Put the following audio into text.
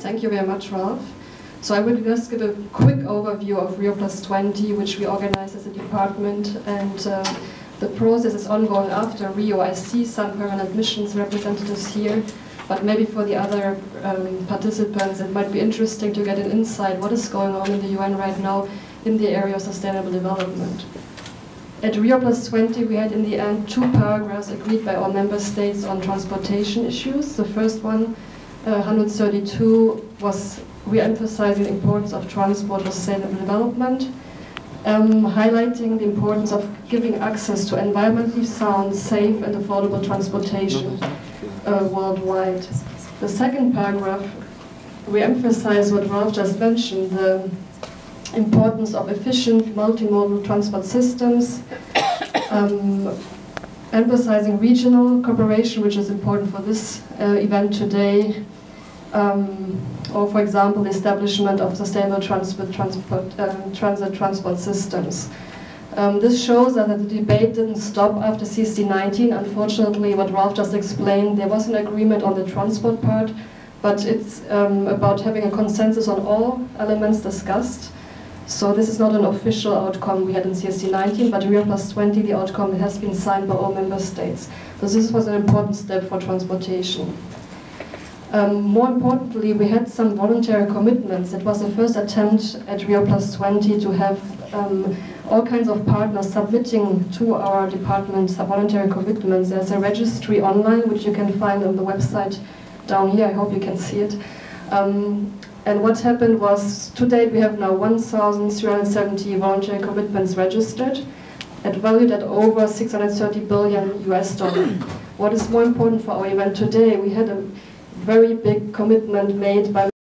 Thank you very much, Ralph. So I will just give a quick overview of Rio Plus 20, which we organized as a department, and uh, the process is ongoing after Rio. I see some permanent missions representatives here, but maybe for the other um, participants, it might be interesting to get an insight what is going on in the UN right now in the area of sustainable development. At Rio Plus 20, we had in the end two paragraphs agreed by all member states on transportation issues. The first one, uh, 132, was re-emphasizing the importance of transport for sustainable development, um, highlighting the importance of giving access to environmentally sound, safe and affordable transportation uh, worldwide. The second paragraph re-emphasized what Ralph just mentioned, the importance of efficient multimodal transport systems, um, emphasizing regional cooperation, which is important for this uh, event today, um, or for example, the establishment of sustainable transport, transport uh, transit transport systems. Um, this shows that the debate didn't stop after CSD19. Unfortunately, what Ralph just explained, there was an agreement on the transport part, but it's um, about having a consensus on all elements discussed. So this is not an official outcome we had in CSD19, but Rio Plus 20, the outcome has been signed by all member states. So this was an important step for transportation. Um, more importantly, we had some voluntary commitments. It was the first attempt at Rio Plus 20 to have um, all kinds of partners submitting to our department voluntary commitments. There's a registry online, which you can find on the website down here. I hope you can see it. Um, and what happened was, to date, we have now 1,370 voluntary commitments registered, at valued at over 630 billion US dollar. what is more important for our event today, we had a very big commitment made by